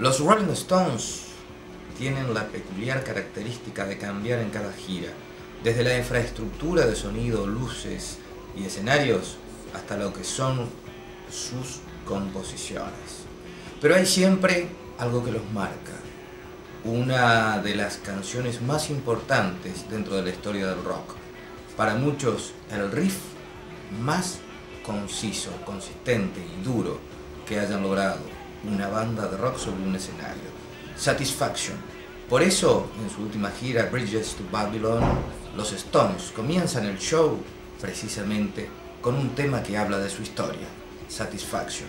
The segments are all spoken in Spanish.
Los Rolling Stones tienen la peculiar característica de cambiar en cada gira, desde la infraestructura de sonido, luces y escenarios hasta lo que son sus composiciones. Pero hay siempre algo que los marca, una de las canciones más importantes dentro de la historia del rock. Para muchos, el riff más conciso, consistente y duro que hayan logrado una banda de rock sobre un escenario. Satisfaction. Por eso, en su última gira Bridges to Babylon, los Stones comienzan el show precisamente con un tema que habla de su historia, Satisfaction.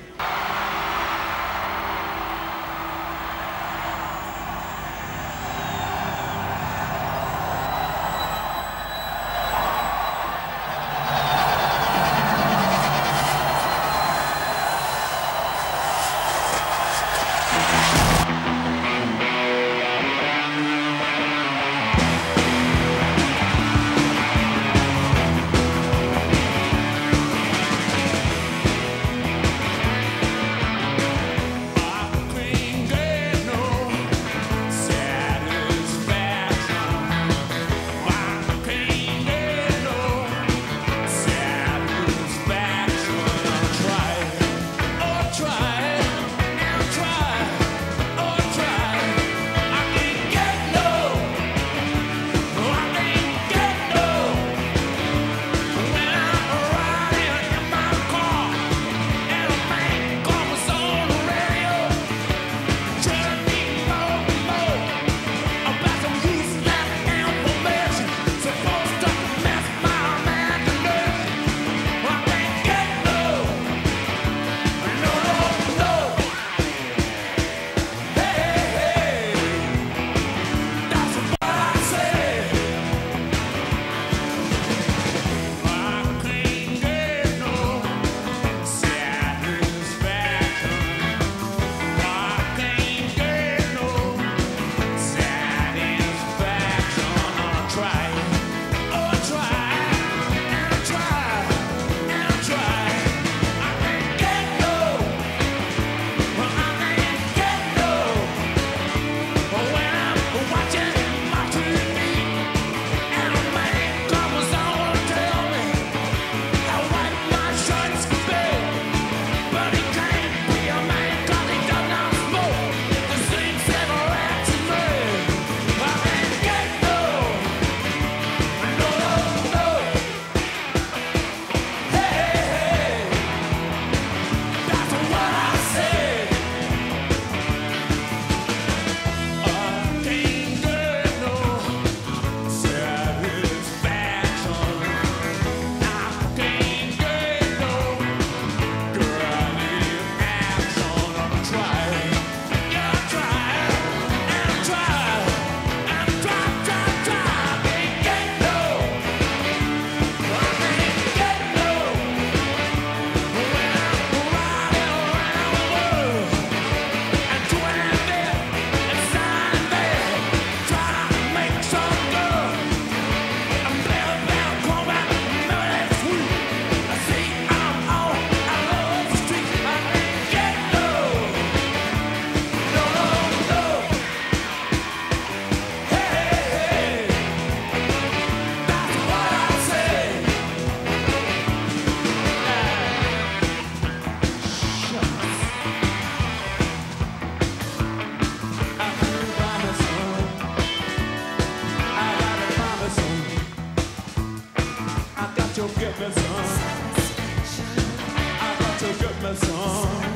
So a my song.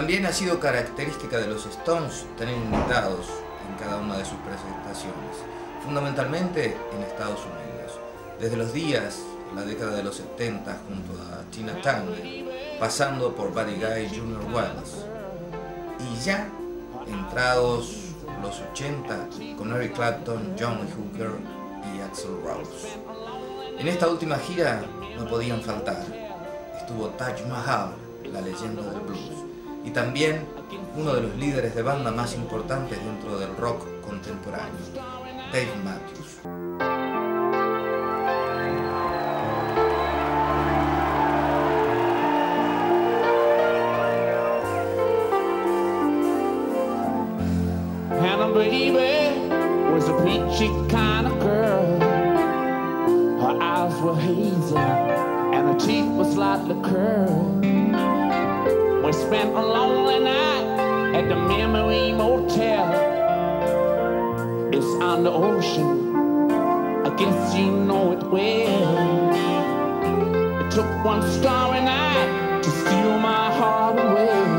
También ha sido característica de los Stones tener invitados en cada una de sus presentaciones, fundamentalmente en Estados Unidos. Desde los días, la década de los 70 junto a Tina Turner, pasando por Buddy Guy Jr. Wells, y ya entrados los 80 con Eric Clapton, John Hooker y Axel Rose. En esta última gira no podían faltar. Estuvo Taj Mahal, la leyenda del blues, y también uno de los líderes de banda más importantes dentro del rock contemporáneo, Dave Matthews. Baby was a peachy kind of girl. Her eyes were hazel and her teeth were slightly curled. We spent a lonely night at the Memory Motel. It's on the ocean, I guess you know it well. It took one starry night to steal my heart away.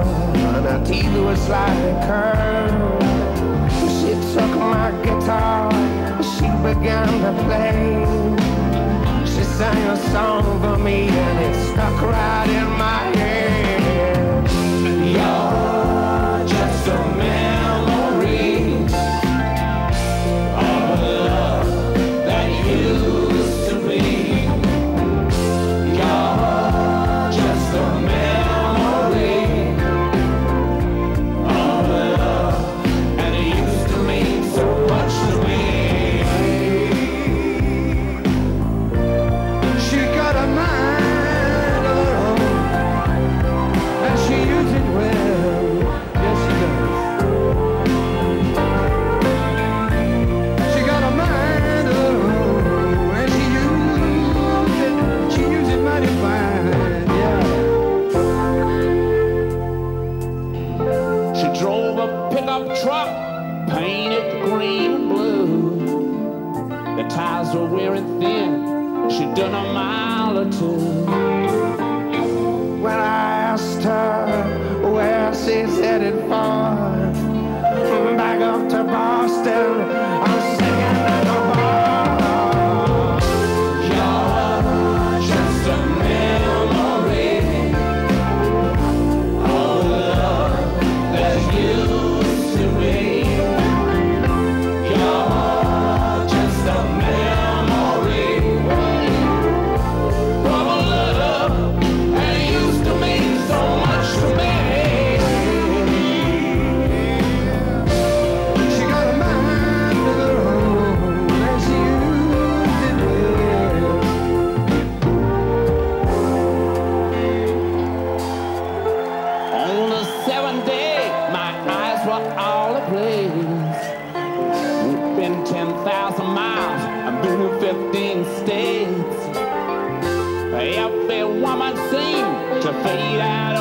And her teeth were slightly curved. She took my guitar, she began to play. She sang a song for me and it stuck right in my head. Fade out